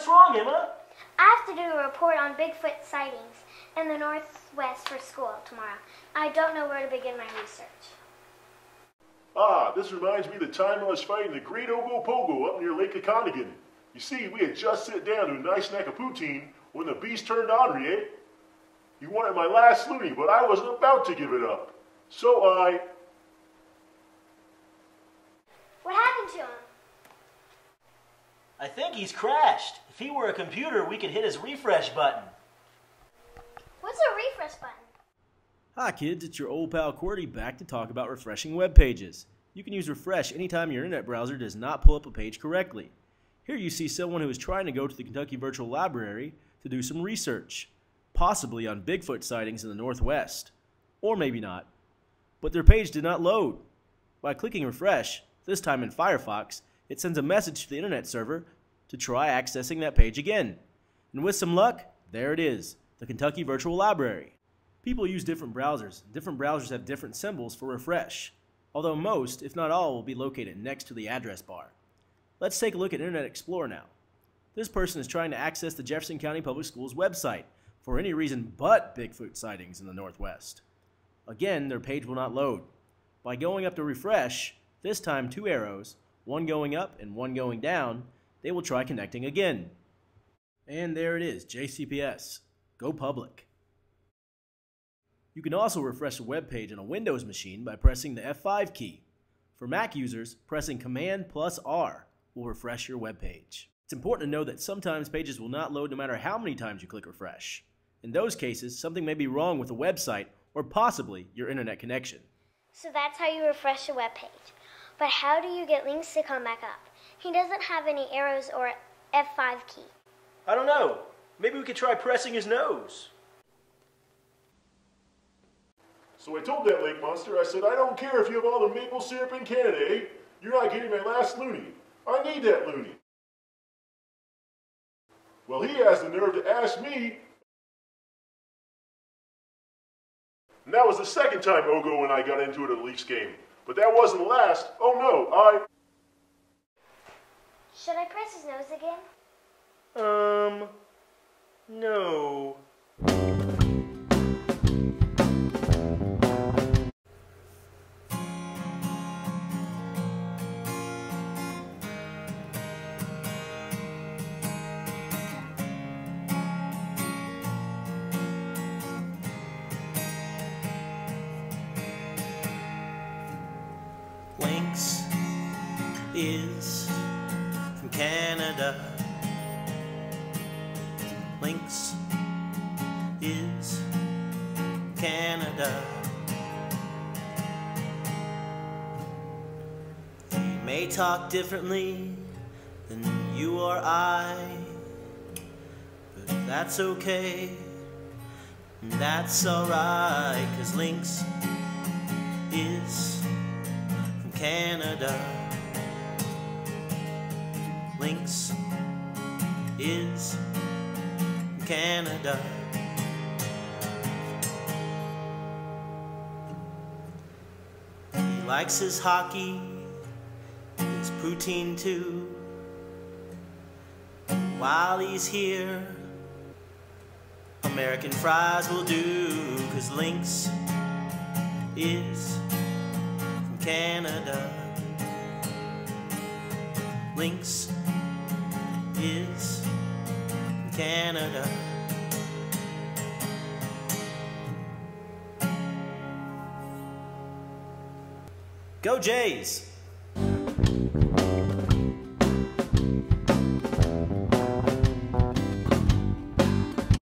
What's wrong, Emma? I have to do a report on Bigfoot sightings in the Northwest for school tomorrow. I don't know where to begin my research. Ah, this reminds me of the time I was fighting the Great Ogopogo up near Lake Okanagan. You see, we had just sit down to a nice snack of poutine when the beast turned on me, eh? He wanted my last loonie, but I wasn't about to give it up. So I... What to him? I think he's crashed. If he were a computer, we could hit his refresh button. What's a refresh button? Hi kids, it's your old pal QWERTY back to talk about refreshing web pages. You can use refresh anytime your internet browser does not pull up a page correctly. Here you see someone who is trying to go to the Kentucky Virtual Library to do some research, possibly on Bigfoot sightings in the Northwest. Or maybe not. But their page did not load. By clicking refresh, this time in Firefox, it sends a message to the internet server to try accessing that page again. And with some luck, there it is, the Kentucky Virtual Library. People use different browsers. Different browsers have different symbols for refresh, although most, if not all, will be located next to the address bar. Let's take a look at Internet Explorer now. This person is trying to access the Jefferson County Public Schools website for any reason but Bigfoot sightings in the Northwest. Again, their page will not load. By going up to refresh, this time two arrows, one going up and one going down, they will try connecting again. And there it is, JCPS. Go public. You can also refresh a web page on a Windows machine by pressing the F5 key. For Mac users, pressing Command plus R will refresh your web page. It's important to know that sometimes pages will not load no matter how many times you click refresh. In those cases, something may be wrong with the website or possibly your internet connection. So that's how you refresh a web page. But how do you get Lynx to come back up? He doesn't have any arrows or F5 key. I don't know. Maybe we could try pressing his nose. So I told that lake monster, I said, I don't care if you have all the maple syrup in Canada, eh? You're not getting my last loonie. I need that loonie. Well, he has the nerve to ask me. And that was the second time Ogo and I got into it at a Leafs game. But that wasn't the last. Oh no, I... Should I press his nose again? Um, no. Lynx is from Canada. Lynx is Canada. They may talk differently than you or I, but that's okay. That's alright, cause Lynx is Canada. Lynx is Canada. He likes his hockey, his poutine too. While he's here, American fries will do, cause Lynx is Canada. Lynx is Canada. Go Jays!